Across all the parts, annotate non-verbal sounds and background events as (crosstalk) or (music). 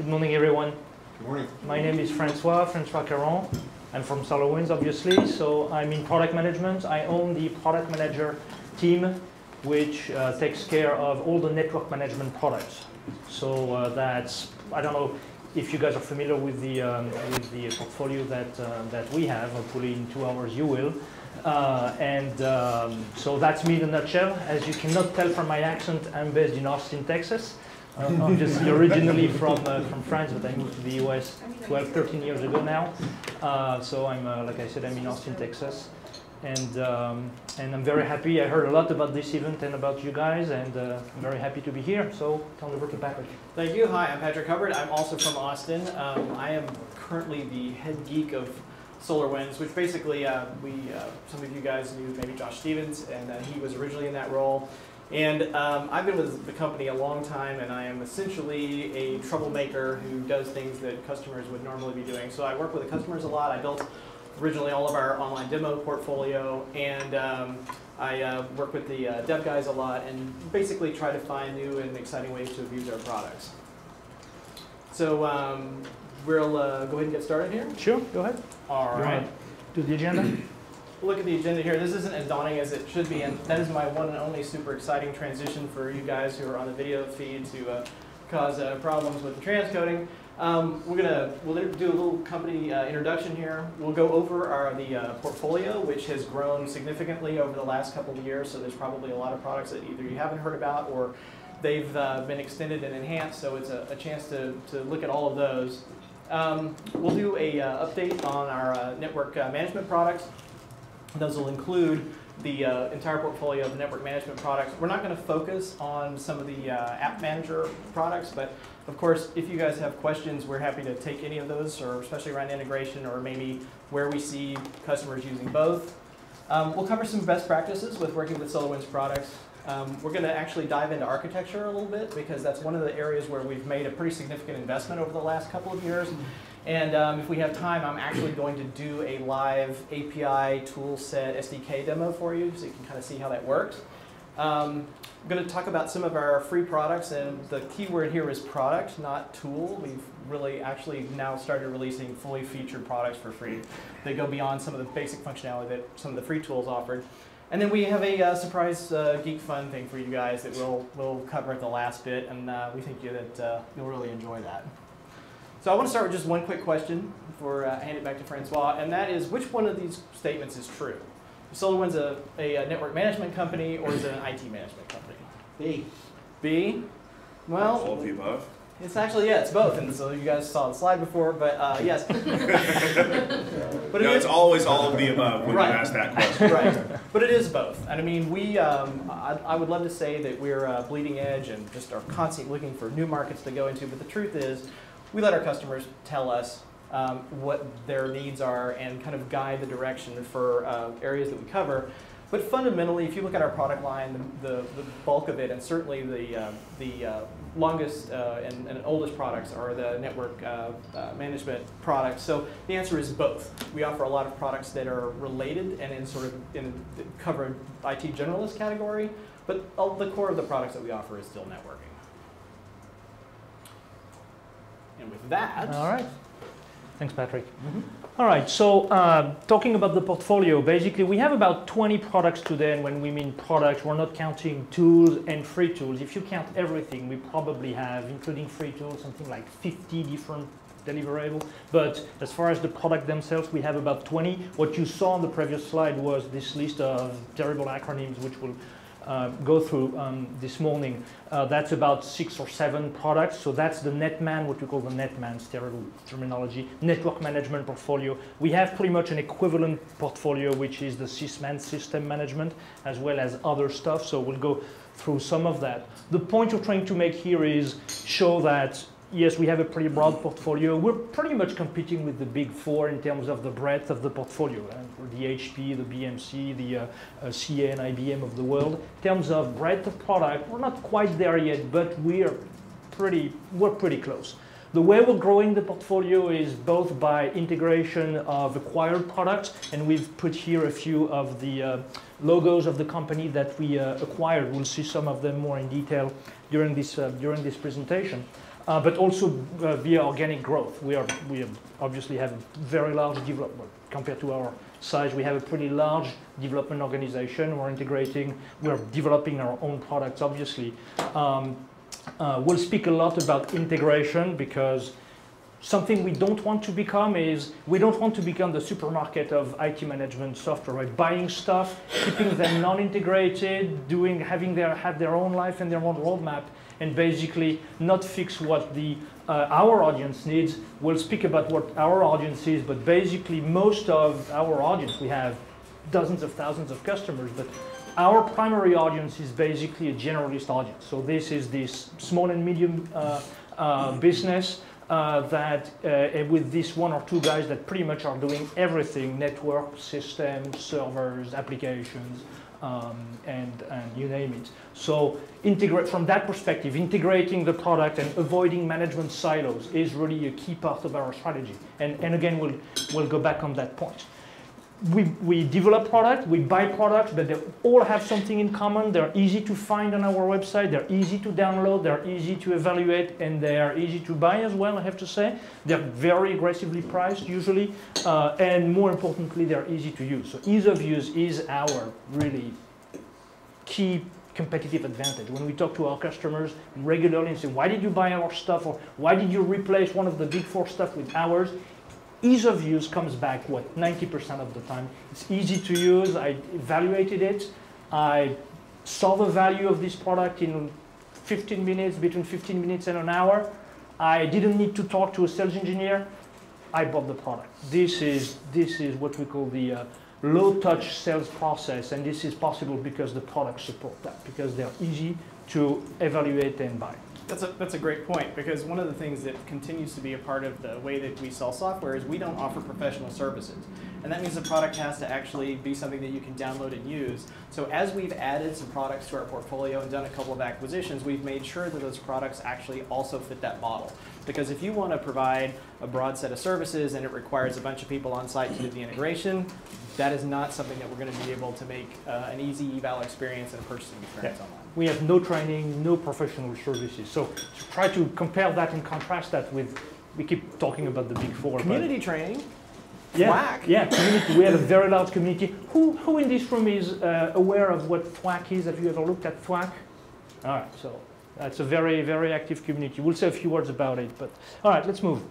Good morning, everyone. Good morning. My name is Francois, Francois Caron. I'm from SolarWinds, obviously, so I'm in product management. I own the product manager team, which uh, takes care of all the network management products. So uh, that's, I don't know if you guys are familiar with the, um, with the portfolio that, uh, that we have. Hopefully in two hours you will. Uh, and um, so that's me in a nutshell. As you cannot tell from my accent, I'm based in Austin, Texas. I'm just originally from, uh, from France, but I moved to the US 12, 13 years ago now. Uh, so I'm, uh, like I said, I'm in Austin, Texas. And, um, and I'm very happy. I heard a lot about this event and about you guys, and uh, I'm very happy to be here. So turn over to Patrick. Thank you. Hi, I'm Patrick Hubbard. I'm also from Austin. Um, I am currently the head geek of SolarWinds, which basically uh, we, uh, some of you guys knew maybe Josh Stephens, and uh, he was originally in that role. And um, I've been with the company a long time, and I am essentially a troublemaker who does things that customers would normally be doing. So I work with the customers a lot. I built originally all of our online demo portfolio, and um, I uh, work with the uh, dev guys a lot, and basically try to find new and exciting ways to abuse our products. So um, we'll uh, go ahead and get started here. Sure, go ahead. All You right. wanna Do the agenda? Look at the agenda here. This isn't as daunting as it should be, and that is my one and only super exciting transition for you guys who are on the video feed to uh, cause uh, problems with the transcoding. Um, we're gonna we'll do a little company uh, introduction here. We'll go over our the uh, portfolio, which has grown significantly over the last couple of years. So there's probably a lot of products that either you haven't heard about or they've uh, been extended and enhanced. So it's a, a chance to to look at all of those. Um, we'll do a uh, update on our network management products. Those will include the uh, entire portfolio of network management products. We're not going to focus on some of the uh, app manager products, but of course, if you guys have questions, we're happy to take any of those, or especially around integration, or maybe where we see customers using both. Um, we'll cover some best practices with working with SolarWinds products. Um, we're going to actually dive into architecture a little bit because that's one of the areas where we've made a pretty significant investment over the last couple of years. And um, if we have time, I'm actually going to do a live API toolset SDK demo for you so you can kind of see how that works. Um, I'm going to talk about some of our free products, and the key word here is product, not tool. We've really actually now started releasing fully featured products for free. They go beyond some of the basic functionality that some of the free tools offered. And then we have a uh, surprise uh, Geek Fun thing for you guys that we'll, we'll cover at the last bit, and uh, we think that uh, you'll really enjoy that. So I want to start with just one quick question before uh, I hand it back to Francois, and that is which one of these statements is true? Is SolarWinds a, a, a network management company or is it an IT management company? B. B? Well, All Well, of the above. it's actually, yeah, it's both. And so you guys saw the slide before, but uh, (laughs) yes. (laughs) but it no, is- it's always all of the above when Right. you ask that question. (laughs) right. But it is both. And I mean, we, um, I, I would love to say that we're uh, bleeding edge and just are constantly looking for new markets to go into. But the truth is, we let our customers tell us um, what their needs are and kind of guide the direction for uh, areas that we cover. But fundamentally, if you look at our product line, the, the, bulk of it, and certainly the, uh, the uh, longest uh, and, and oldest products are the network uh, uh, management products. So the answer is both. We offer a lot of products that are related and in sort of in cover IT generalist category, but the core of the products that we offer is still networking. And with that, All right. Thanks, Patrick. All right, so uh, talking about the portfolio, basically we have about 20 products today, and when we mean products, we're not counting tools and free tools. If you count everything, we probably have, including free tools, something like 50 different deliverables. But as far as the product themselves, we have about 20. What you saw on the previous slide was this list of terrible acronyms, which will uh, go through um, this morning. Uh, that's about six or seven products. So that's the Netman, what we call the Netman, terminology, network management portfolio. We have pretty much an equivalent portfolio, which is the Sysman system management, as well as other stuff. So we'll go through some of that. The point you're trying to make here is show that yes, we have a pretty broad portfolio. We're pretty much competing with the big four in terms of the breadth of the portfolio. Uh, for the HP, the BMC, the uh, uh, CA and IBM of the world. In terms of breadth of product, we're not quite there yet, but we're pretty, we're pretty close. The way we're growing the portfolio is both by integration of acquired products, and we've put here a few of the uh, logos of the company that we uh, acquired. We'll see some of them more in detail during this, uh, during this presentation. Uh, but also uh, via organic growth. We are we obviously have a very large development compared to our size. We have a pretty large development organization. We're integrating, we're developing our own products, obviously. Um, uh, we'll speak a lot about integration because something we don't want to become is we don't want to become the supermarket of IT management software, right? Buying stuff, keeping them non-integrated, doing having their have their own life and their own roadmap, and basically not fix what the uh, our audience needs. We'll speak about what our audience is, but basically most of our audience we have dozens of thousands of customers, but our primary audience is basically a generalist audience. So this is this small and medium uh, uh, business uh, that uh, with this one or two guys that pretty much are doing everything, network, systems, servers, applications, um, and, and you name it. So integrate from that perspective, integrating the product and avoiding management silos is really a key part of our strategy. And, and again, we'll, we'll go back on that point we, we develop products, we buy products, but they all have something in common. They're easy to find on our website, they're easy to download, they're easy to evaluate, and they are easy to buy as well, I have to say. They're very aggressively priced usually, uh, and more importantly, they're easy to use. So ease of use is our really key competitive advantage. When we talk to our customers regularly and say, why did you buy our stuff, or why did you replace one of the big four stuff with ours, ease of use comes back, what, 90% of the time. It's easy to use. I evaluated it. I saw the value of this product in 15 minutes, between 15 minutes and an hour. I didn't need to talk to a sales engineer. I bought the product. This is, this is what we call the uh, low-touch sales process, and this is possible because the products support that, because they're easy to evaluate and buy. That's a, that's a great point because one of the things that continues to be a part of the way that we sell software is we don't offer professional services. And that means the product has to actually be something that you can download and use. So as we've added some products to our portfolio and done a couple of acquisitions, we've made sure that those products actually also fit that model. Because if you want to provide a broad set of services and it requires a bunch of people on site to do the integration, that is not something that we're going to be able to make uh, an easy eval experience and a purchasing experience yeah. online. We have no training, no professional services. So to try to compare that and contrast that with, we keep talking about the big four. Community training. Yeah, Thwack. yeah, community. We have a very large community. Who, who in this room is uh, aware of what Thwack is? Have you ever looked at Thwack? All right, so that's a very, very active community. We'll say a few words about it, but all right, let's move.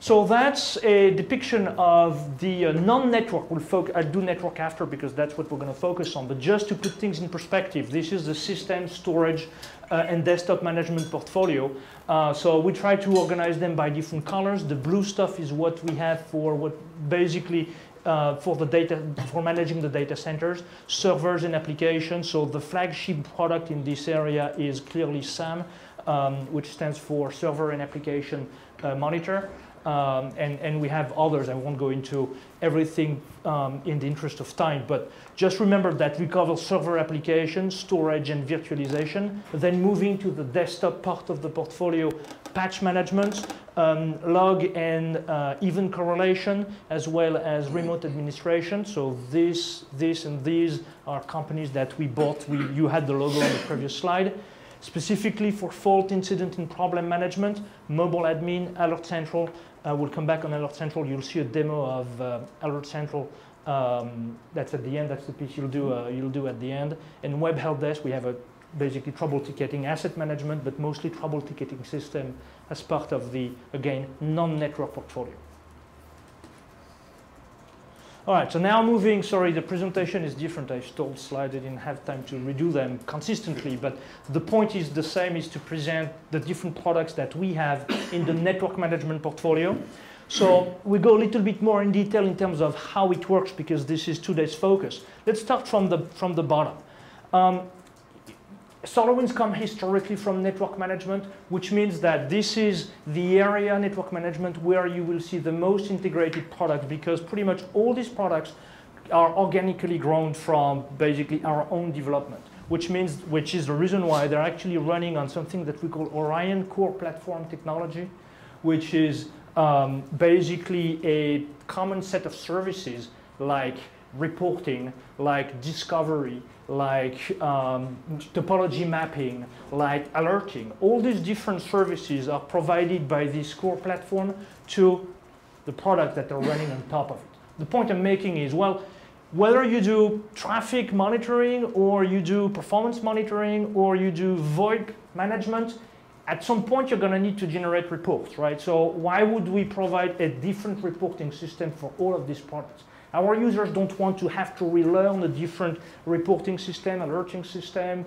So that's a depiction of the uh, non-network. We'll I'll do network after because that's what we're going to focus on. But just to put things in perspective, this is the system, storage, uh, and desktop management portfolio. Uh, so we try to organize them by different colors. The blue stuff is what we have for what basically uh, for the data for managing the data centers, servers and applications. So the flagship product in this area is clearly SAM, um, which stands for Server and Application uh, Monitor. Um, and, and we have others. I won't go into everything um, in the interest of time, but just remember that we cover server applications, storage, and virtualization. Then moving to the desktop part of the portfolio, patch management, um, log and uh, event correlation, as well as remote administration. So this, this, and these are companies that we bought. We, you had the logo on the previous slide specifically for fault incident and problem management, mobile admin, Alert Central, uh, we'll come back on Alert Central. You'll see a demo of uh, Alert Central. Um, that's at the end. That's the piece you'll do. Uh, you'll do at the end. In Web Help Desk, we have a basically trouble ticketing asset management, but mostly trouble ticketing system as part of the again non-network portfolio. All right, so now moving, sorry, the presentation is different. I stole slides, I didn't have time to redo them consistently, but the point is the same, is to present the different products that we have in the network management portfolio. So we go a little bit more in detail in terms of how it works because this is today's focus. Let's start from the, from the bottom. Um, SolarWinds come historically from network management, which means that this is the area network management where you will see the most integrated products because pretty much all these products are organically grown from basically our own development, which means, which is the reason why they're actually running on something that we call Orion Core Platform Technology, which is um, basically a common set of services like reporting, like discovery, like um, topology mapping, like alerting. All these different services are provided by this core platform to the product that are running on top of it. The point I'm making is, well, whether you do traffic monitoring or you do performance monitoring or you do VoIP management, at some point you're going to need to generate reports, right? So why would we provide a different reporting system for all of these products? Our users don't want to have to relearn a different reporting system, alerting system,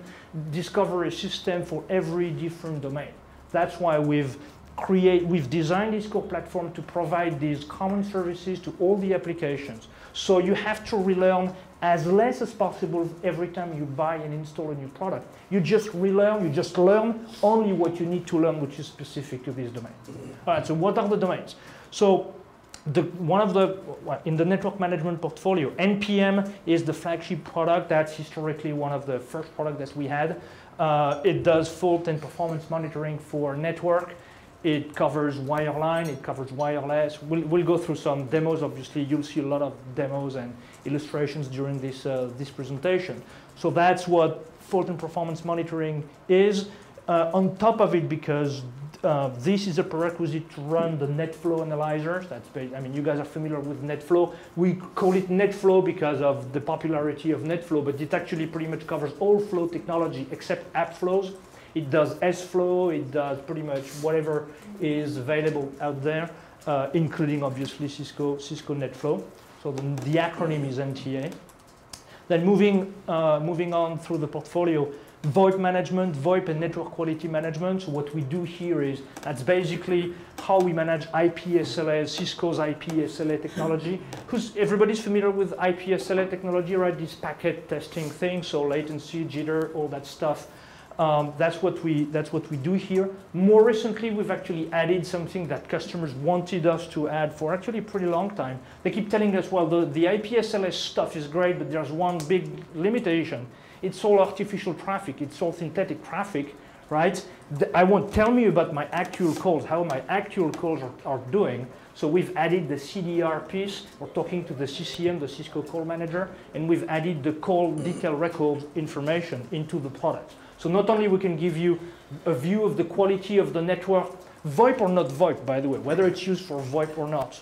discovery system for every different domain. That's why we've create, we've designed this core platform to provide these common services to all the applications. So you have to relearn as less as possible every time you buy and install a new product. You just relearn, you just learn only what you need to learn, which is specific to this domain. All right, so what are the domains? So the, one of the, in the network management portfolio, NPM is the flagship product. That's historically one of the first products that we had. Uh, it does fault and performance monitoring for network. It covers wireline, it covers wireless. We'll, we'll go through some demos. Obviously, you'll see a lot of demos and illustrations during this, uh, this presentation. So that's what fault and performance monitoring is. Uh, on top of it, because uh, this is a prerequisite to run the NetFlow analyzers. That's, I mean, you guys are familiar with NetFlow. We call it NetFlow because of the popularity of NetFlow, but it actually pretty much covers all flow technology except app flows. It does sFlow, it does pretty much whatever is available out there, uh, including obviously Cisco, Cisco NetFlow. So the, the acronym is NTA. Then moving, uh, moving on through the portfolio, VoIP management, VoIP and network quality management. So what we do here is that's basically how we manage IP SLA, Cisco's IP SLA technology. Who's, everybody's familiar with IP SLA technology, right? This packet testing thing, so latency, jitter, all that stuff. Um, that's, what we, that's what we do here. More recently, we've actually added something that customers wanted us to add for actually a pretty long time. They keep telling us, well, the, the IPSLA stuff is great, but there's one big limitation. It's all artificial traffic. It's all synthetic traffic, right? I won't tell me about my actual calls, how my actual calls are, are doing. So we've added the CDR piece. We're talking to the CCM, the Cisco Call Manager, and we've added the call detail record information into the product. So not only we can give you a view of the quality of the network, VoIP or not VoIP, by the way, whether it's used for VoIP or not,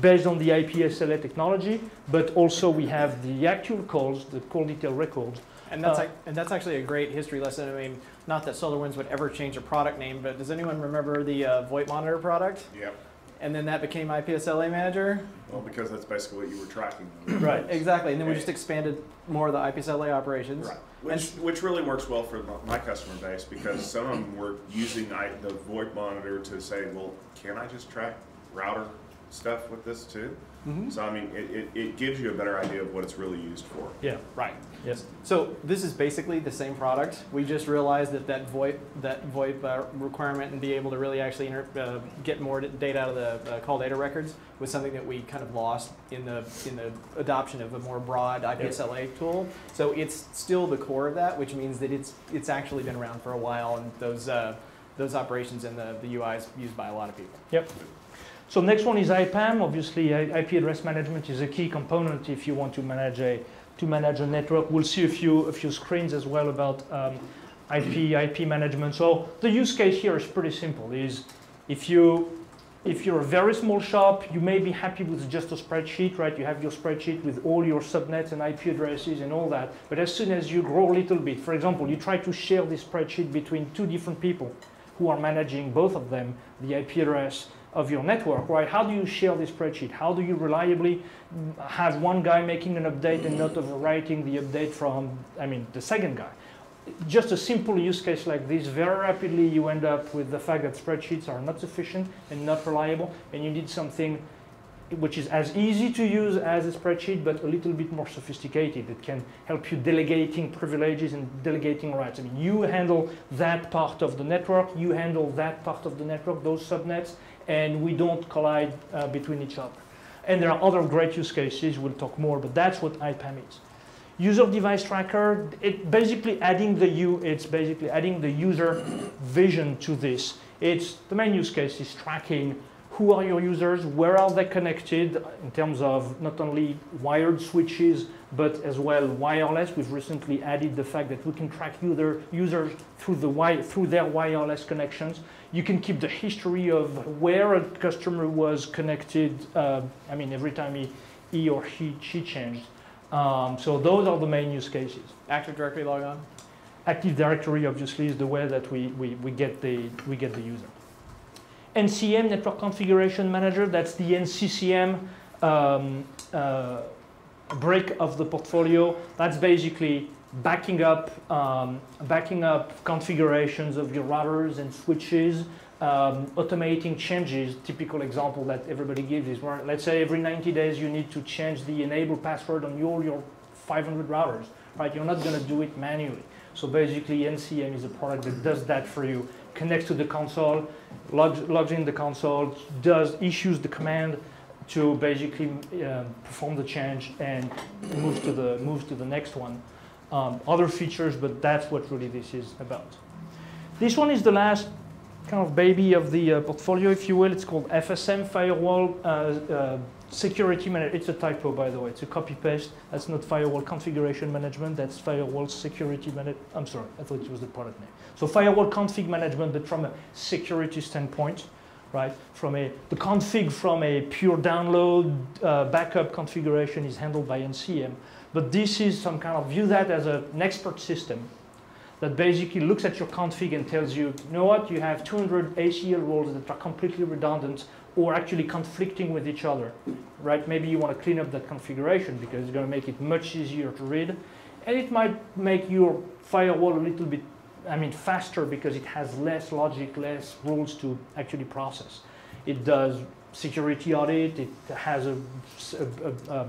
based on the IPSLA technology, but also we have the actual calls, the call detail records. And that's, uh, like, and that's actually a great history lesson. I mean, not that SolarWinds would ever change a product name, but does anyone remember the uh, VoIP Monitor product? Yep and then that became IPSLA manager. Well, because that's basically what you were tracking. right, exactly. And then we just expanded more of the IPSLA operations. Right. Which, which really works well for my customer base because some of them were using the VoIP monitor to say, well, can I just track router stuff with this too? Mm-hmm. So I mean, it, it, it, gives you a better idea of what it's really used for. Yeah, right. Yes. So this is basically the same product. We just realized that that VoIP that VoIP uh, requirement and be able to really actually inter- uh, get more data out of the uh, call data records was something that we kind of lost in the in the adoption of a more broad IPSLA yep. tool. So it's still the core of that, which means that it's it's actually been around for a while, and those uh, those operations and the, the UI is used by a lot of people. Yep. So next one is IPAM. Obviously, IP address management is a key component if you want to manage a to manage a network. We'll see a few a few screens as well about um, IP IP management. So the use case here is pretty simple. Is if you if you're a very small shop, you may be happy with just a spreadsheet, right? You have your spreadsheet with all your subnets and IP addresses and all that. But as soon as you grow a little bit, for example, you try to share this spreadsheet between two different people who are managing both of them, the IP address of your network, right? How do you share this spreadsheet? How do you reliably have one guy making an update and not overwriting the update from, I mean, the second guy? Just a simple use case like this, very rapidly you end up with the fact that spreadsheets are not sufficient and not reliable, and you need something which is as easy to use as a spreadsheet, but a little bit more sophisticated. It can help you delegating privileges and delegating rights. I mean, you handle that part of the network, you handle that part of the network, those subnets, and we don't collide uh, between each other. And there are other great use cases, we'll talk more, but that's what IPAM is. User device tracker, it basically adding the U, it's basically adding the user vision to this. It's the main use case is tracking who are your users, where are they connected in terms of not only wired switches, but as well wireless. We've recently added the fact that we can track user, users through, the through their wireless connections. You can keep the history of where a customer was connected, uh, I mean, every time he, he or he, she changed. Um, so those are the main use cases. Active Directory logon? Active Directory obviously is the way that we, we, we, get, the, we get the user. NCM, Network Configuration Manager, that's the NCCM um, uh, break of the portfolio. That's basically backing up, um, backing up configurations of your routers and switches, um, automating changes. Typical example that everybody gives is where, let's say every 90 days you need to change the enable password on all your 500 routers, right? You're not going to do it manually. So basically NCM is a product that does that for you, connects to the console, logs, logs in the console, does issues the command to basically uh, perform the change and move to the moves to the next one. Um, other features, but that's what really this is about. This one is the last kind of baby of the uh, portfolio, if you will. It's called FSM Firewall uh, uh, Security Manager. It's a typo, by the way. It's a copy paste. That's not Firewall Configuration Management. That's Firewall Security Management. I'm sorry, I thought it was the product name. So Firewall Config Management, but from a security standpoint, right? From a the config from a pure download uh, backup configuration is handled by NCM. But this is some kind of view that as a, an expert system that basically looks at your config and tells you, you know what, you have 200 ACL roles that are completely redundant or actually conflicting with each other, right? Maybe you want to clean up that configuration because it's going to make it much easier to read. And it might make your firewall a little bit, I mean, faster because it has less logic, less rules to actually process. It does security audit, it has a, a, a,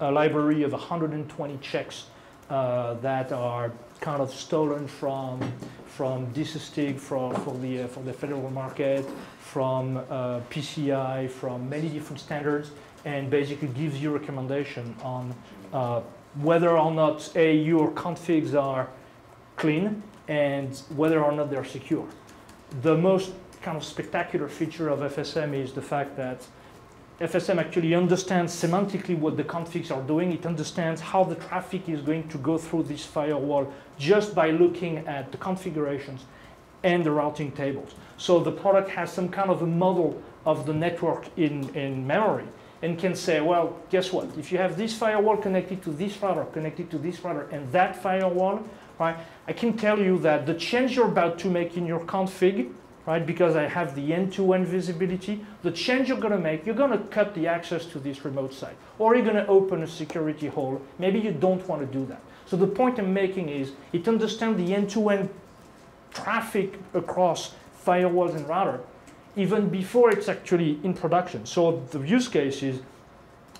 a library of 120 checks uh, that are kind of stolen from from DISA STIG for, for the uh, for the federal market, from uh, PCI, from many different standards, and basically gives you recommendation on uh, whether or not a your configs are clean and whether or not they're secure. The most kind of spectacular feature of FSM is the fact that FSM actually understands semantically what the configs are doing. It understands how the traffic is going to go through this firewall just by looking at the configurations and the routing tables. So the product has some kind of a model of the network in, in memory and can say, well, guess what? If you have this firewall connected to this router, connected to this router, and that firewall, right, I can tell you that the change you're about to make in your config right? Because I have the end-to-end visibility. The change you're going to make, you're going to cut the access to this remote site, or you're going to open a security hole. Maybe you don't want to do that. So the point I'm making is it understands the end-to-end traffic across firewalls and router, even before it's actually in production. So the use case is,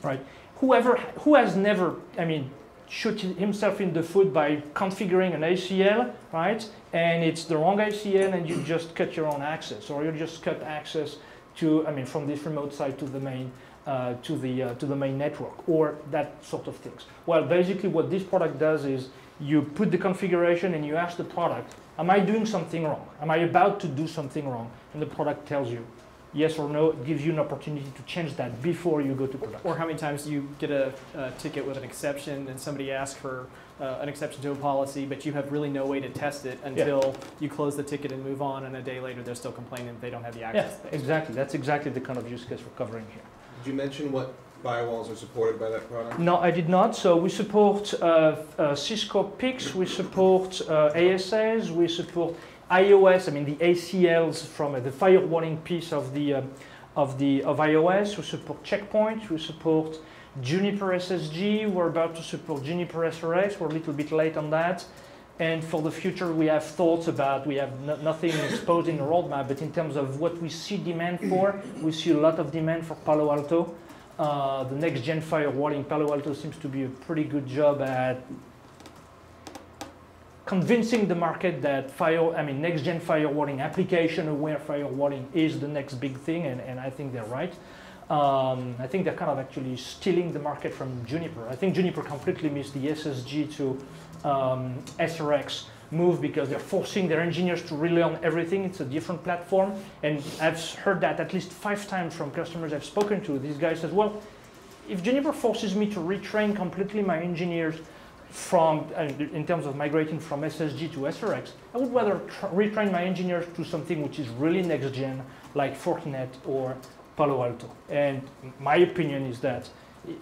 right, whoever, who has never, I mean, shoot himself in the foot by configuring an ACL, right? And it's the wrong ACL and you just cut your own access or you just cut access to, I mean, from this remote site to the main, uh, to, the, uh, to the main network or that sort of things. Well, basically what this product does is you put the configuration and you ask the product, am I doing something wrong? Am I about to do something wrong? And the product tells you, yes or no, it gives you an opportunity to change that before you go to production. Or how many times do you get a, a ticket with an exception and somebody asks for uh, an exception to a policy, but you have really no way to test it until yeah. you close the ticket and move on, and a day later they're still complaining that they don't have the access. Yeah, exactly. That's exactly the kind of use case we're covering here. Did you mention what firewalls are supported by that product? No, I did not. So we support uh, uh, Cisco PIX, we support uh, ASAs, we support IOS, I mean the ACLs from the firewalling piece of the uh, of the of IOS. We support Checkpoint. We support Juniper SSG. We're about to support Juniper SRX. We're a little bit late on that. And for the future, we have thoughts about. We have no, nothing exposed in the roadmap, but in terms of what we see demand for, we see a lot of demand for Palo Alto. Uh, the next gen firewall in Palo Alto seems to be a pretty good job at convincing the market that fire, I mean, next-gen firewalling, application-aware firewalling is the next big thing, and, and I think they're right. Um, I think they're kind of actually stealing the market from Juniper. I think Juniper completely missed the SSG to um, SRX move because they're forcing their engineers to relearn everything. It's a different platform. And I've heard that at least five times from customers I've spoken to. These guys says, well, if Juniper forces me to retrain completely my engineers from, uh, in terms of migrating from SSG to SRX, I would rather tr- retrain my engineers to something which is really next gen, like Fortinet or Palo Alto. And my opinion is that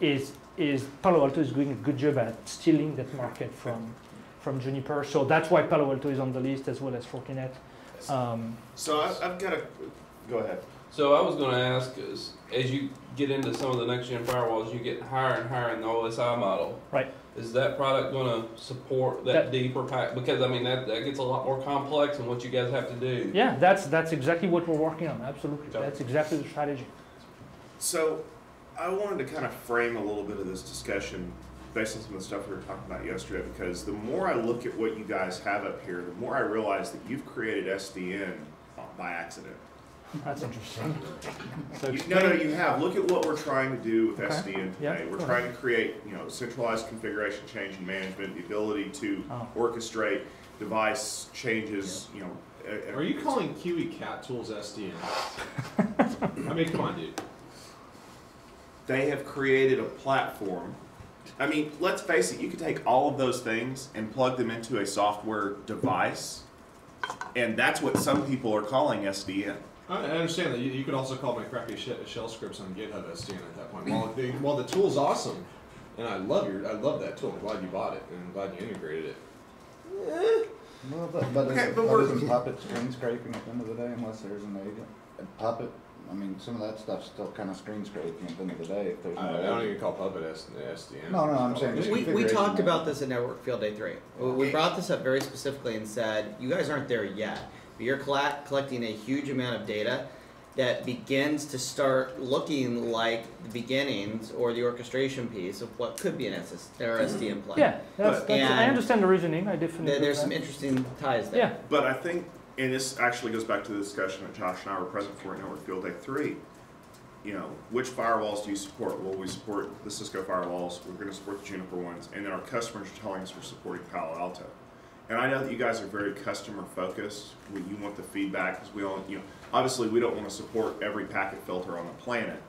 is is Palo Alto is doing a good job at stealing that market from from Juniper. So that's why Palo Alto is on the list as well as Fortinet. Um, So I, I've got a, go ahead. So I was gonna ask, is, as you get into some of the next gen firewalls, you get higher and higher in the OSI model. Right. Is that product gonna support that, That- deeper pack? Because I mean, that, that gets a lot more complex than what you guys have to do. yeah, that's that's exactly what we're working on. Absolutely, Okay. that's exactly the strategy. So I wanted to kind of frame a little bit of this discussion based on some of the stuff we were talking about yesterday because the more I look at what you guys have up here, the more I realize that you've created SDN by accident. That's interesting. (laughs) So You- No, no, you have. Look at what we're trying to do with Okay. SDN Yeah, today. We're go trying to create, you know, centralized configuration change and management, the ability to Oh. orchestrate device changes, you know. Are you calling Kiwi CatTools SDN? (laughs) I mean, come on, dude. They have created a platform. I mean, let's face it, you could take all of those things and plug them into a software device, and that's what some people are calling SDN. I I understand that. You, you could also call my crappy sh- shell scripts on GitHub SDN at that point. While the, while the tool's awesome, and I love your, I love that tool. I'm glad you bought it, and I'm glad you integrated it. Well, but, but, Okay, but but we're- isn't Puppet screen scraping at the end of the day unless there's an agent? And Puppet, I mean, some of that stuff's still kind of screen scraping at the end of the day if there's no I, I don't even call Puppet S, uh, SDN. No, no, I'm saying just We, we configuration talked about this at Network Field Day three. We- We brought this up very specifically and said, you guys aren't there yet, but you're colla- collecting a huge amount of data that begins to start looking like the beginnings or the orchestration piece of what could be an SS or mm-hmm. SDN plugin. yeah, that's, But- that's, I And- understand the reasoning. I definitely. There- There's with some that. interesting ties there. Yeah, But I think, and this actually goes back to the discussion that Josh and I were present for at Network Field Day Three. You know, which firewalls do you support? Well, we support the Cisco firewalls. We're going to support the Juniper ones, and then our customers are telling us we're supporting Palo Alto. And I know that you guys are very customer focused. When you want the feedback, because we all, you know, obviously we don't want to support every packet filter on the planet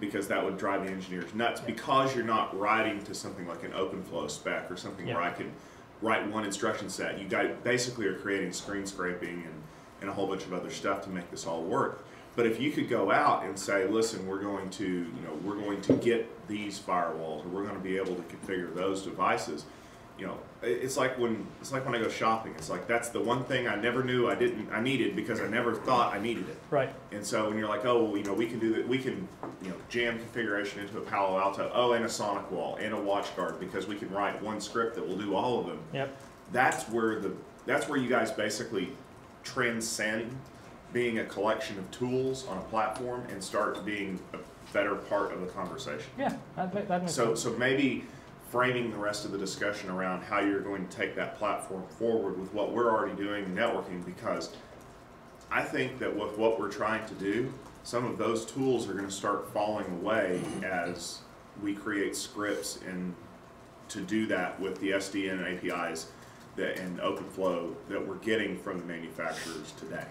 because that would drive the engineers nuts. Because you're not writing to something like an OpenFlow spec or something where I can write one instruction set. You guys basically are creating screen scraping and, and a whole bunch of other stuff to make this all work. But if you could go out and say, listen, we're going to, you know, we're going to get these firewalls, or we're going to be able to configure those devices, you know, it's like when it's like when I go shopping. It's like that's the one thing I never knew I didn't I needed because I never thought I needed it. right. And so when you're like, oh, well, you know, we can do that, we can, you know, jam configuration into a Palo Alto, oh, and a SonicWall, and a WatchGuard, because we can write one script that will do all of them. Yep. That's where the, that's where you guys basically transcend being a collection of tools on a platform and start being a better part of the conversation. Yeah, that, that makes So, sense. so maybe framing the rest of the discussion around how you're going to take that platform forward with what we're already doing in networking, because I think that with what we're trying to do, some of those tools are gonna start falling away as we create scripts and to do that with the SDN APIs that, and OpenFlow that we're getting from the manufacturers today.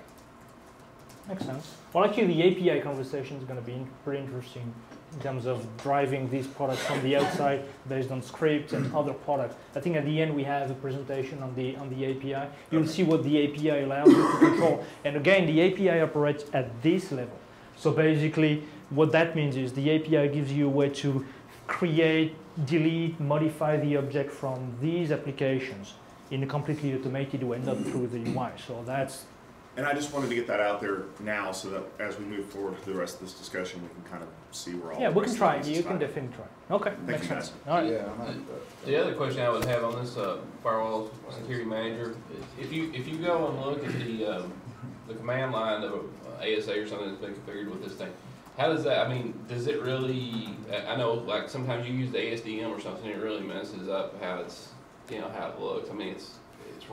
Makes sense. Well, actually, the API conversation is going to be pretty interesting in terms of driving these products from the outside based on scripts and other products. I think at the end we have a presentation on the on the API. You'll see what the API allows you to control. And again, the API operates at this level. So basically, what that means is the API gives you a way to create, delete, modify the object from these applications in a completely automated way, not through the UI. So that's And I just wanted to get that out there now so that as we move forward to the rest of this discussion, we can kind of see where all Yeah, the we rest can of try. this You can at. definitely try. Okay, Thank makes you, sense. guys. All right. Yeah, I like that. The other question I would have on this uh, firewall security manager, if you if you go and look at the um, the command line of a ASA or something that's been configured with this thing, how does that? I mean, does it really? I I know like sometimes you use the ASDM or something, it really messes up how it's you know how it looks. I mean, it's it's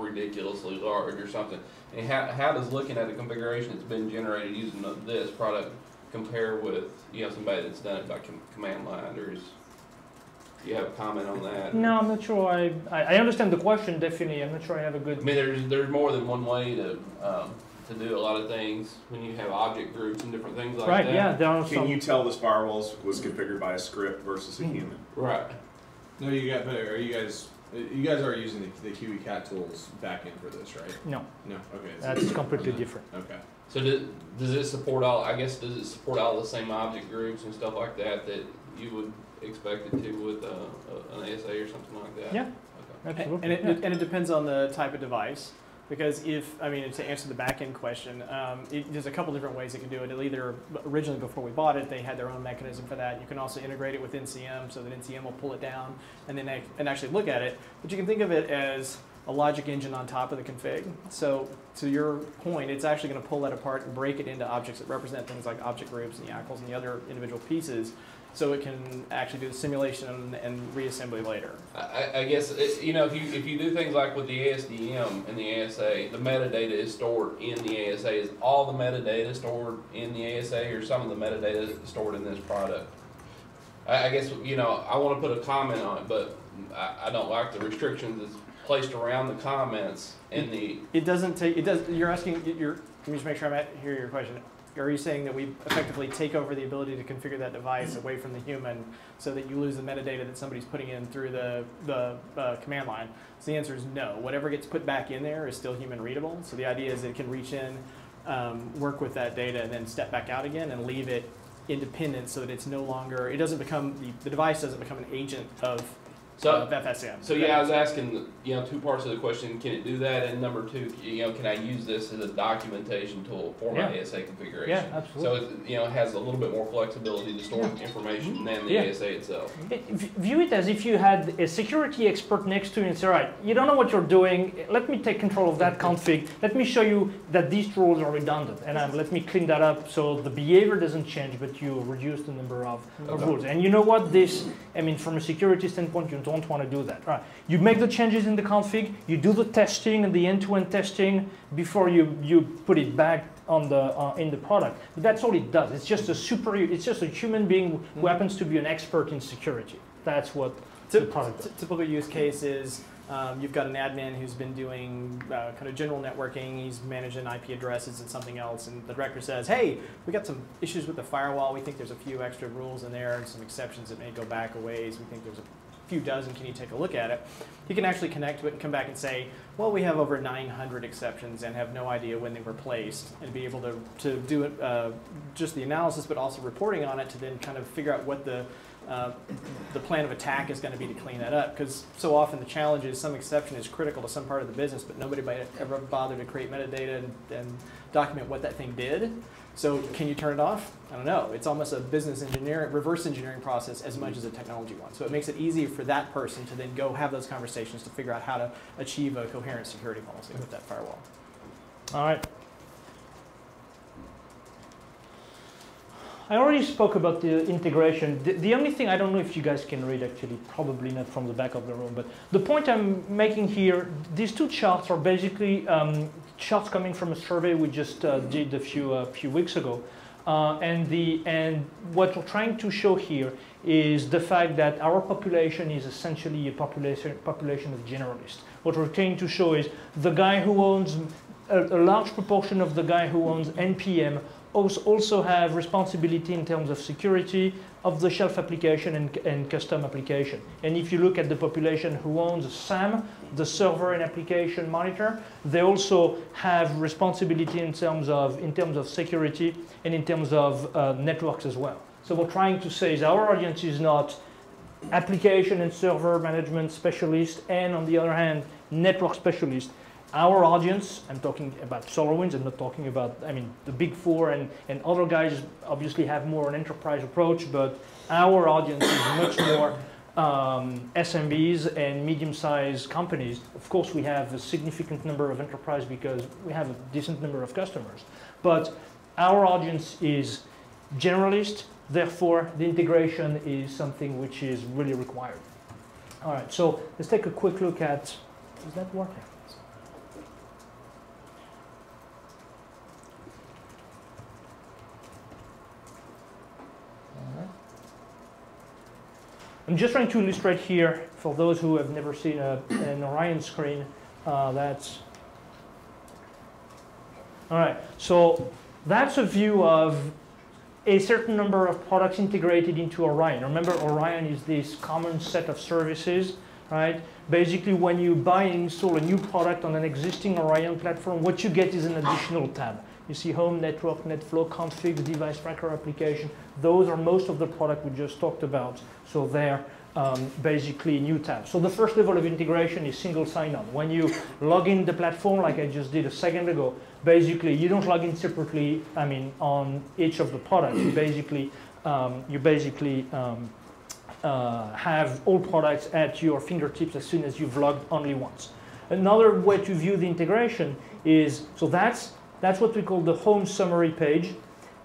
ridiculously large or something. And how how does looking at a configuration that's been generated using this product compare with you know somebody that's done it by com- command line or is you have a comment on that? No, I'm not sure. I, I I understand the question definitely. I'm not sure I have a good. I mean, there's, there's more than one way to, um, to do a lot of things when you have object groups and different things like Right. that. Yeah. There are Can some. you tell this firewall was configured by a script versus a Hmm. human? Right. No, you got, but are you guys, you guys are using the, the Kiwi CatTools back end for this, right? No, No, okay. so- that's completely different. Okay. So does, does it support all, I guess, does it support all the same object groups and stuff like that that you would expect it to with, uh, uh, an ASA or something like that? Yeah. Okay. Absolutely. And it, yeah. and it depends on the type of device. Because if, I mean, to answer the back end question, um, it, there's a couple different ways it can do it. It'll either, originally before we bought it, they had their own mechanism for that. You can also integrate it with NCM so that NCM will pull it down and then and actually look at it. But you can think of it as a logic engine on top of the config. So to your point, it's actually going to pull that apart and break it into objects that represent things like object groups and YACLs and the other individual pieces so it can actually do the simulation and, and reassembly later. I, I- I guess, it- you know, if you, if you do things like with the ASDM and the ASA, the metadata is stored in the ASA. Is all the metadata stored in the ASA or some of the metadata stored in this product? I, I guess, you know, I wanna put a comment on it, but I, I don't like the restrictions that's placed around the comments and the, It doesn't take, it does, you're asking, you're, let me just make sure I'm at, hear your question. Are you saying that we effectively take over the ability to configure that device away from the human so that you lose the metadata that somebody's putting in through the, the uh, command line? So the answer is no. Whatever gets put back in there is still human readable. So the idea is it can reach in, um, work with that data, and then step back out again and leave it independent so that it's no longer, it doesn't become, the, the device doesn't become an agent of, so. of FSM. So yeah, I was asking, you know, two parts of the question, can it do that? And number two, you know, can I use this as a documentation tool for my Yeah. ASA configuration? Yeah, absolutely. So it, you know, it has a little bit more flexibility to store information than the Yeah. ASA itself. It- View it as if you had a security expert next to you and say, right, you don't know what you're doing, let me take control of that config, let me show you that these rules are redundant, and um, let me clean that up so the behavior doesn't change, but you reduce the number of, of rules. And you know what, this, I mean, from a security standpoint, you don't want to do that. Right? You make the changes in the config, you do the testing and the end-to-end testing before you, you put it back on the, uh, in the product. But that's all it does. It's just a super, it's just a human being who happens to be an expert in security. That's what the product does. Typical use case is um, you've got an admin who's been doing uh, kind of general networking. He's managing IP addresses and something else, and the director says, "Hey, we got some issues with the firewall. We think there's a few extra rules in there and some exceptions that may go back a ways. We think there's a few dozen. Can you take a look at it?" He can actually connect to it and come back and say, "Well, we have over 900 exceptions and have no idea when they were placed," and be able to to do it uh, just the analysis, but also reporting on it to then kind of figure out what the uh, the plan of attack is going to be to clean that up because so often the challenge is some exception is critical to some part of the business, but nobody ever bother to create metadata and, and document what that thing did. So can you turn it off? I don't know. It's almost a business engineering, reverse engineering process as much as a technology one. So it makes it easy for that person to then go have those conversations to figure out how to achieve a coherent security policy with that firewall. All right. I already spoke about the integration. The, the only thing I don't know if you guys can read actually, probably not from the back of the room, but the point I'm making here, these two charts are basically um, charts coming from a survey we just uh, did a few uh, few weeks ago. Uh, and the and what we're trying to show here is the fact that our population is essentially a population population of generalists. What we're trying to show is the guy who owns a, a large proportion of the guy who owns NPM als- also have responsibility in terms of security of the shelf application and, and custom application. And if you look at the population who owns SAM, the server and application monitor, they also have responsibility in terms of, in terms of security and in terms of uh, networks as well. So what we're trying to say is our audience is not application and server management specialist and on the other hand, network specialist. Our audience, I'm talking about SolarWinds, I'm not talking about, I mean, the big four and, and other guys obviously have more an enterprise approach, but our audience is much more um, SMBs and medium-sized companies. Of course, we have a significant number of enterprise because we have a decent number of customers. But our audience is generalist, therefore the integration is something which is really required. All right, so let's take a quick look at, is that working? I'm just trying to illustrate here for those who have never seen a, an Orion screen. Uh, that's all right. So that's a view of a certain number of products integrated into Orion. Remember, Orion is this common set of services, right? Basically, when you buy and install a new product on an existing Orion platform, what you get is an additional tab. You see home, network, NetFlow, config, device tracker application. Those are most of the product we just talked about. So they're um, basically new tabs. So the first level of integration is single sign-on. When you log in the platform, like I just did a second ago, basically you don't log in separately. I mean, on each of the products, you basically um, you basically um, uh, have all products at your fingertips as soon as you've logged only once. Another way to view the integration is so that's that's what we call the home summary page,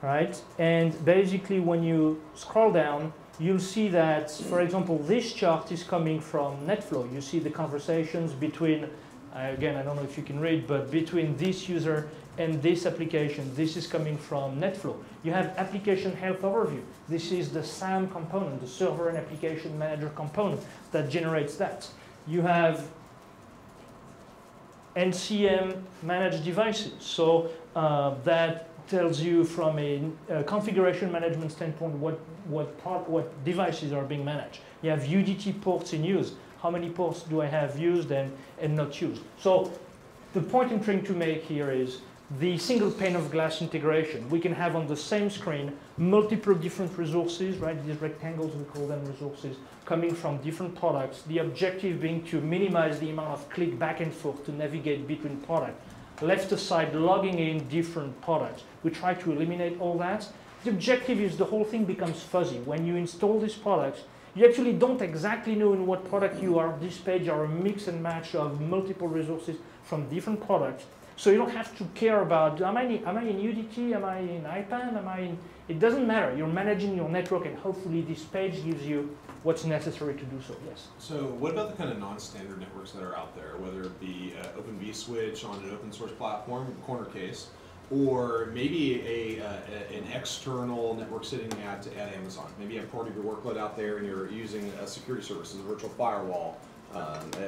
right? And basically, when you scroll down, you'll see that, for example, this chart is coming from NetFlow. You see the conversations between, again, I don't know if you can read, but between this user and this application. This is coming from NetFlow. You have application health overview. This is the SAM component, the server and application manager component that generates that. You have NCM managed devices. So uh, that tells you from a, a, configuration management standpoint what, what, part, what devices are being managed. You have UDT ports in use. How many ports do I have used and, and not used? So the point I'm trying to make here is the single pane of glass integration. We can have on the same screen multiple different resources, right? These rectangles, we call them resources, coming from different products. The objective being to minimize the amount of click back and forth to navigate between products. Left aside, logging in different products. We try to eliminate all that. The objective is the whole thing becomes fuzzy. When you install these products, you actually don't exactly know in what product you are. This page are a mix and match of multiple resources from different products so you don't have to care about, am I, in, am I in UDT, am I in IPAM, am I in, it doesn't matter. You're managing your network and hopefully this page gives you what's necessary to do so, yes. So what about the kind of non-standard networks that are out there, whether it be uh, Open vSwitch on an open source platform, corner case, or maybe a, uh, a, an external network sitting at, at Amazon. Maybe you have part of your workload out there and you're using a security services, a virtual firewall, um, uh,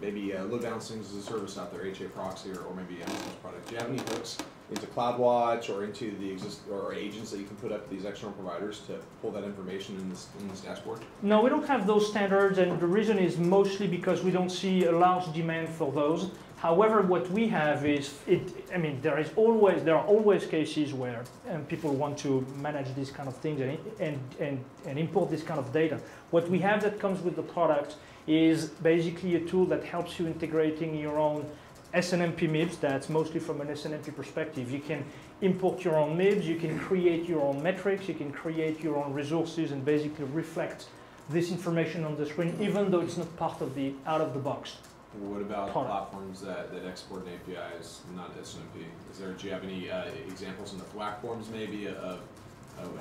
maybe uh, load balancing as a service out there, HA proxy, or, or maybe Amazon's product. Do you have any hooks into CloudWatch or into the exist or agents that you can put up to these external providers to pull that information in this, in this dashboard? No, we don't have those standards, and the reason is mostly because we don't see a large demand for those. However, what we have is, it, I mean, there is always, there are always cases where um, people want to manage these kind of things and, and, and, and import this kind of data. What we have that comes with the product is basically a tool that helps you integrating your own SNMP MIBs. That's mostly from an SNMP perspective. You can import your own MIBs, you can create your own metrics, you can create your own resources and basically reflect this information on the screen, even though it's not part of the out-of-the-box. What about product. platforms that, that export an API is not SNMP? Is there, do you have any uh, examples in the THWACK forms maybe of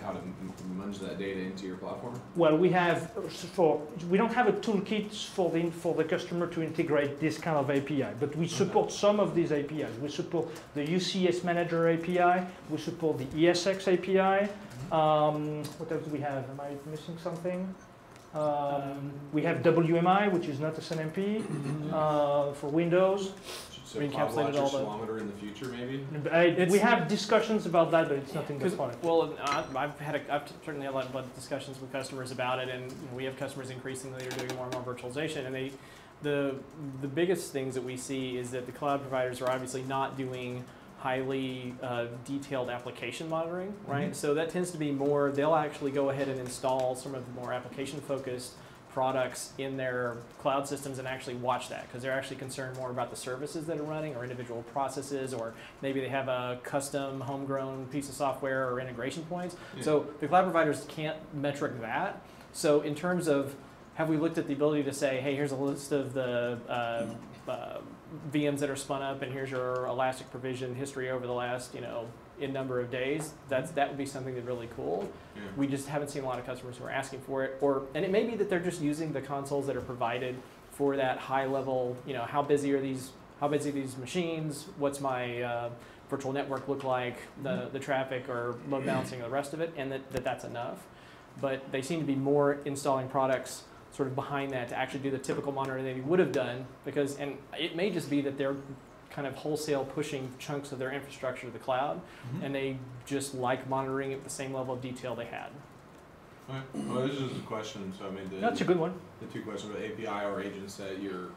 how to munge that data into your platform? Well, we have for we don't have a toolkit for the for the customer to integrate this kind of API, but we support okay. some of these APIs. We support the UCS Manager API. We support the ESX API. Mm-hmm. Um, what else do we have? Am I missing something? Um, we have WMI, which is not SNMP, mm-hmm. uh, for Windows. So encapsulated all the in the future, maybe. I, we have discussions about that, but it's nothing that's product. Well, I've had a, I've certainly had a lot of discussions with customers about it, and we have customers increasingly are doing more and more virtualization, and they, the the biggest things that we see is that the cloud providers are obviously not doing highly uh, detailed application monitoring, right? Mm-hmm. So that tends to be more. They'll actually go ahead and install some of the more application focused products in their cloud systems and actually watch that because they're actually concerned more about the services that are running or individual processes or maybe they have a custom homegrown piece of software or integration points. Yeah. So the cloud providers can't metric that. So in terms of have we looked at the ability to say, hey, here's a list of the uh, uh, VMs that are spun up, and here's your Elastic provision history over the last, you know, in number of days. That's that would be something that's really cool. Yeah. We just haven't seen a lot of customers who are asking for it, or and it may be that they're just using the consoles that are provided for that high level. You know, how busy are these? How busy are these machines? What's my uh, virtual network look like? The mm-hmm. the traffic or load balancing, the rest of it, and that, that that's enough. but they seem to be more installing products sort of behind that to actually do the typical monitoring they would have done because, and it may just be that they're kind of wholesale pushing chunks of their infrastructure to the cloud, Mhm. and they just like monitoring at the same level of detail they had. Okay. Well, this is a question, so I mean, the, That's a good one. the two questions about API or agents that you're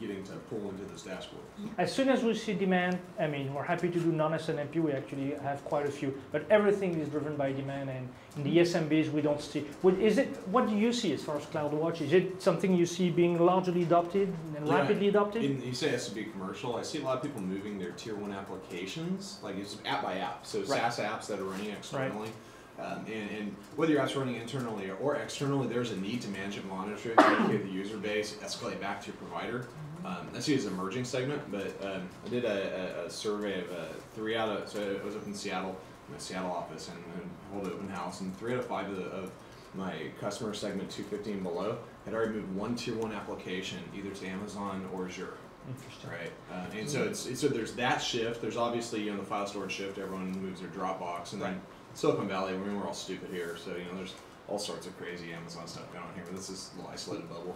getting to pull into this dashboard. As soon as we see demand, I mean, we're happy to do non-SNMP. We actually have quite a few, but everything is driven by demand. And in the SMBs, we don't see. What is it? What do you see as far as CloudWatch? Is it something you see being largely adopted and Yeah. rapidly adopted? In, you say SMB commercial, I see a lot of people moving their tier one applications, like it's app by app. So Right. SaaS apps that are running externally. Um, and, and whether your app's running internally or externally, there's a need to manage and monitor it, communicate the user base, escalate back to your provider. Um, I see it as an emerging segment, but um, I did a, a, a survey of uh, three out of, so I was up in Seattle, my Seattle office, and, and hold an open house, and three out of five of, the, of my customer segment 250 and below had already moved one tier one application either to Amazon or Azure. Interesting. Right, uh, and so it's, it's so there's that shift. There's obviously you know the file storage shift. Everyone moves their Dropbox, and then Silicon Valley. I mean, we're all stupid here, so you know there's all sorts of crazy Amazon stuff going on here. But this is a little isolated bubble.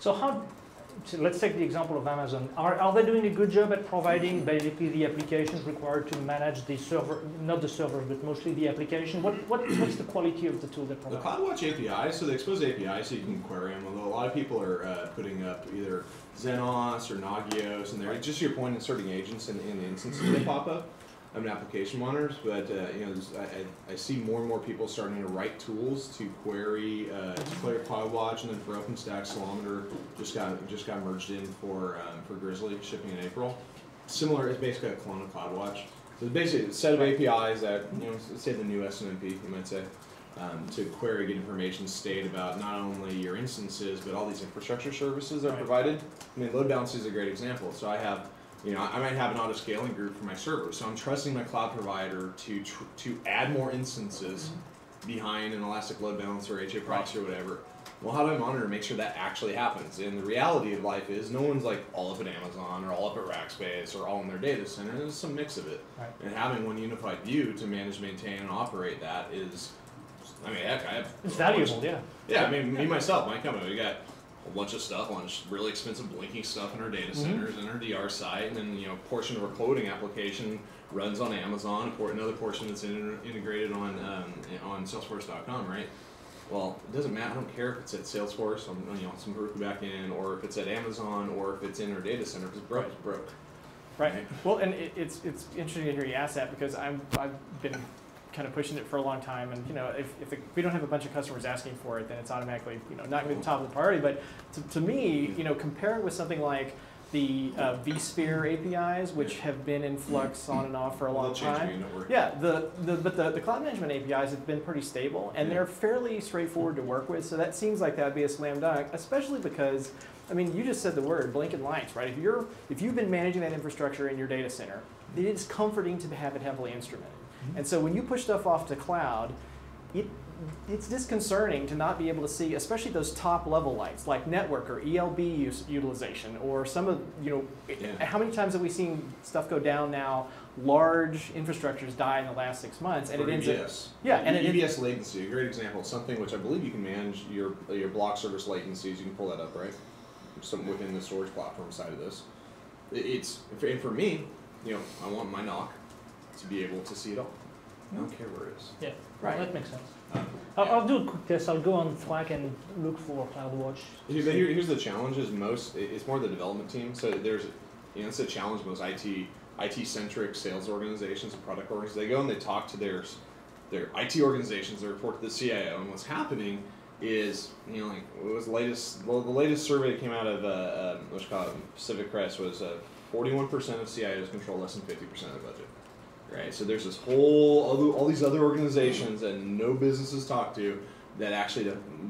So how? So let's take the example of Amazon. Are, are they doing a good job at providing basically the applications required to manage the server, not the servers, but mostly the application? What, what what's the quality of the tool they provide? The? CloudWatch API, so they expose API, so you can query them. Although a lot of people are uh, putting up either Zenoss or Nagios, and they're just your point inserting agents in, in the instances that pop up. I mean, application monitor, but uh, you know, I, I, I see more and more people starting to write tools to query uh, to query CloudWatch, and then for OpenStack, Ceilometer just got just got merged in for um, for Grizzly shipping in April. Similar, it's basically a clone of CloudWatch. So it's basically a set of APIs that you know, let's say the new SNMP, you might say um, to query, get information state about not only your instances, but all these infrastructure services that are Right. provided. I mean, load balance is a great example. So I have, you know, I might have an auto scaling group for my server. So I'm trusting my cloud provider to tr- to add more instances behind an elastic load balancer, or HA proxy, or whatever. Well, how do I monitor and make sure that actually happens? And the reality of life is, no one's like all up at Amazon or all up at Rackspace or all in their data center. There's some mix of it. Right. And having one unified view to manage, maintain, and operate that is, I mean, heck, I have. It's valuable, yeah. Yeah, I mean, me myself, my company, we got a bunch of stuff on just really expensive blinking stuff in our data Mhm. centers and our DR site, and then you know, a portion of our quoting application runs on Amazon, another portion that's in, integrated on um, on Salesforce.com, right? Well, it doesn't matter. I don't care if it's at Salesforce, on you know some Heroku backend, or if it's at Amazon, or if it's in our data center. It's broke, it's broke. Right. Well, and it, it's it's interesting to hear you ask that because I'm I've been kind of pushing it for a long time, and you know if if, the, if we don't have a bunch of customers asking for it, then it's automatically you know not going to be the top of the priority. But to, to me, you know, compare it with something like the uh, vSphere APIs, which have been in flux on and off for a long time. me, don't worry. Yeah, the, the but the, the cloud management APIs have been pretty stable and Yeah. they're fairly straightforward to work with. So that seems like that'd be a slam dunk, especially because I mean you just said the word blinking lights, right? If you're if you've been managing that infrastructure in your data center, it is comforting to have it heavily instrumented. And so when you push stuff off to cloud, it it's disconcerting to not be able to see, especially those top level lights like network or ELB use, utilization or some of you know. Yeah. How many times have we seen stuff go down now? Large infrastructures die in the last six months, and For it ends up EBS. Yeah, and it- EBS latency, a great example, something which I believe you can manage your your block service latencies. You can pull that up, right? Some within the storage platform side of this. It's and for me, you know, I want my NOC to be able to see it all. I don't care where it is. Yeah, Right. that makes sense. Um, I'll, yeah. I'll do a quick test. I'll go on Thwack and look for CloudWatch. Here- but here- here's the challenge: is most it's more the development team. So there's, you know, it's a challenge. Most IT IT centric sales organizations and product organizations they go and they talk to their their IT organizations. They report to the CIO, and what's happening is you know like what was the latest well the latest survey that came out of uh, um, what's called Pacific Crest was uh, 41% of CIOs control less than 50% of the budget. Right, so there's this whole other, all these other organizations that no businesses talk to that actually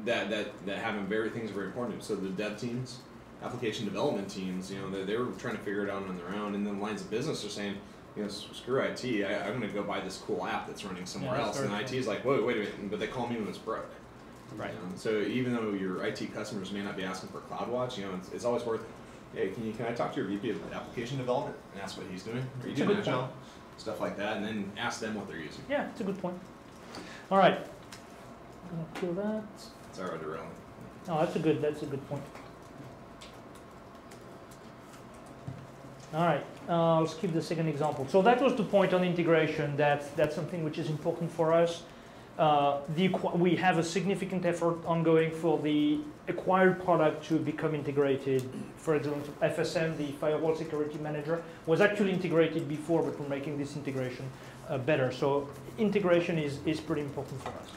that that that have very things very important. So the dev teams, application development teams, you know, they, they were trying to figure it out on their own, and then lines of business are saying, you know, screw IT, I, I'm going to go buy this cool app that's running somewhere Yeah, else, and IT is like, wait, wait a minute, but they call me when it's broke. Right. You know, So even though your IT customers may not be asking for CloudWatch, you know, it's, it's always worth. Hey, can you can I talk to your VP of application development and ask what he's doing? Are you doing agile? Stuff like that, and then ask them what they're using. Yeah, it's a good point. All right. gonna kill that. It's already running. Oh, that's a good, that's a good point. All right, uh, I'll skip the second example. So that was the point on integration. That, that's something which is important for us. Uh, the, we have a significant effort ongoing for the acquired product to become integrated. For example, FSM, the Firewall Security Manager, was actually integrated before, but we're making this integration uh, better. So integration is, is pretty important for us.